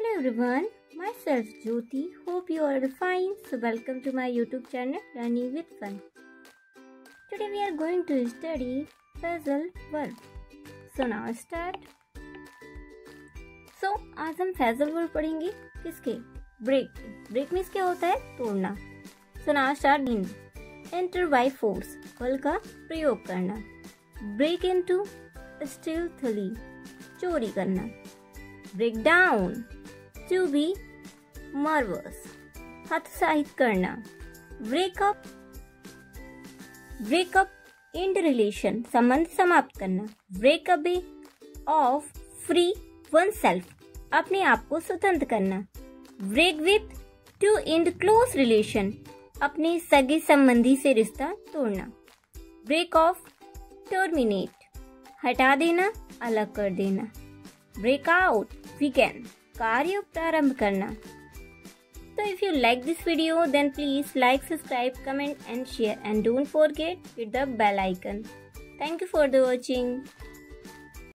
Hello everyone my self Jyoti hope you are fine so welcome to my YouTube channel running with fun today we are going to study phrasal verb so now start so आज हम phrasal verb पढ़ेंगे किसके? Break break means क्या होता है? तोड़ना. So now start in enter by force बल का प्रयोग करना. ब्रेक इन टू स्टील थली चोरी करना. Break down to be nervous हतोत्साहित करना break up break up end relation संबंध समाप्त करना break up off free one self अपने आप को स्वतंत्र करना break with to end close relation अपने सगे संबंधी से रिश्ता तोड़ना ब्रेक ऑफ़ टर्मिनेट हटा देना अलग कर देना ब्रेकआउट वीकेंड कार्य प्रारंभ करना। तो if you like this video then please like subscribe comment and share and don't forget hit the bell icon thank you for the watching